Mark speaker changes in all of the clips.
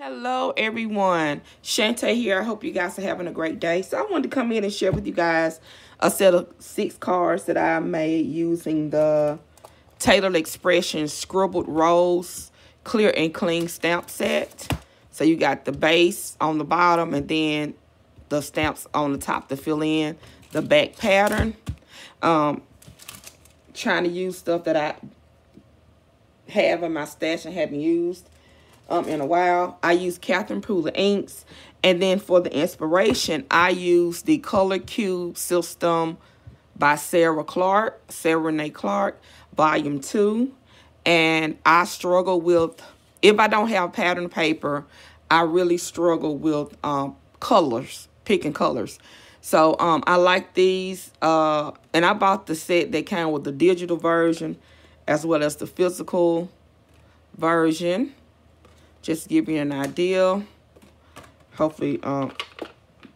Speaker 1: Hello everyone, Shanta here. I hope you guys are having a great day. So I wanted to come in and share with you guys a set of six cards that I made using the Taylored Expression Scribbled Rose Clear and Cling stamp set. So you got the base on the bottom and then the stamps on the top to fill in the back pattern. Um, trying to use stuff that I have in my stash and haven't used um, in a while. I use Catherine Pooler inks. And then for the inspiration, I use the Color Cube System by Sarah Clark, Sarah Renae Clark, Volume 2. And I struggle with, if I don't have pattern paper, I really struggle with um, colors, picking colors. So um, I like these. Uh, and I bought the set that came with the digital version as well as the physical version just give you an idea. Hopefully, um,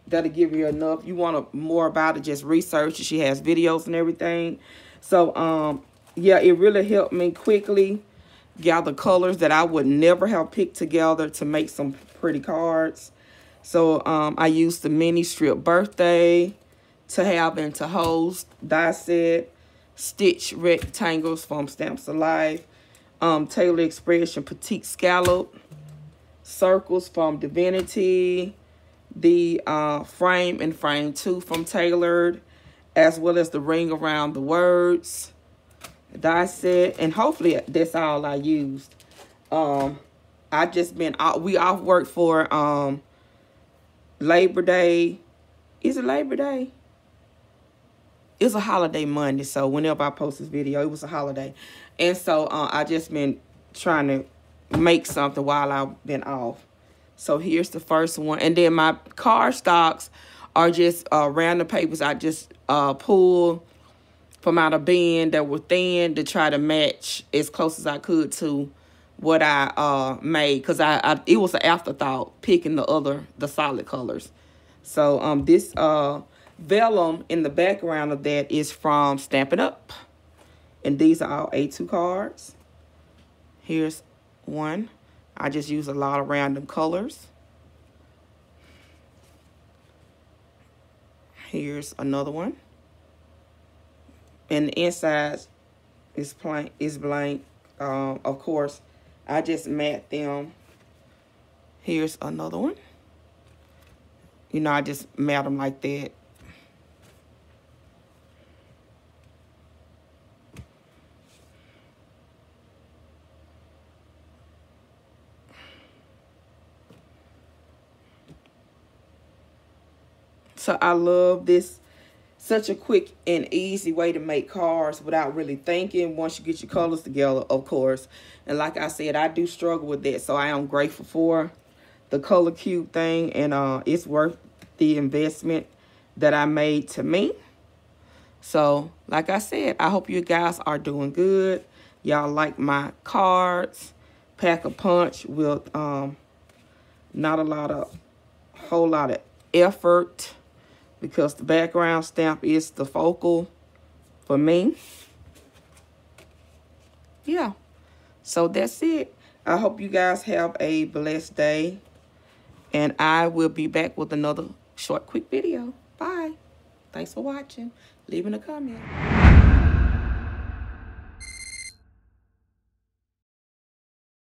Speaker 1: that'll give you enough. You want to more about it, just research. She has videos and everything. So, um, yeah, it really helped me quickly gather colors that I would never have picked together to make some pretty cards. So, um, I used the mini strip birthday to have and to host die set, stitch rectangles from Stamps of Life, um, Taylored Expression Petite Scallop, circles from Divinity, the uh, frame and frame two from Tailored, as well as the ring around the words, die set, and hopefully that's all I used. Um, I just been out, we off work for um Labor Day. Is it Labor Day? It's a holiday Monday, so whenever I post this video, it was a holiday. And so uh, I just been trying to make something while I've been off. So here's the first one. And then my card stocks are just uh, random papers I just uh, pulled from out of bin that were thin to try to match as close as I could to what I uh, made. Because I, I, it was an afterthought picking the other, the solid colors. So um, this uh, vellum in the background of that is from Stampin' Up. And these are all A2 cards. Here's one. I just use a lot of random colors. Here's another one. And the inside is plain is blank. Um, of course, I just mat them. Here's another one. You know, I just mat them like that. So I love this. Such a quick and easy way to make cards without really thinking once you get your colors together, of course. And like I said, I do struggle with that. So I am grateful for the color cube thing. And uh, it's worth the investment that I made to me. So, like I said, I hope you guys are doing good. Y'all like my cards. Pack a punch with um, not a lot of, whole lot of effort because the background stamp is the focal for me. Yeah. So that's it. I hope you guys have a blessed day. And I will be back with another short, quick video. Bye. Thanks for watching. Leaving a comment.